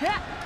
Yeah.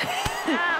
Yeah.